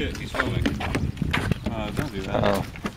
shit, he's filming. Uh, don't do that. Uh oh.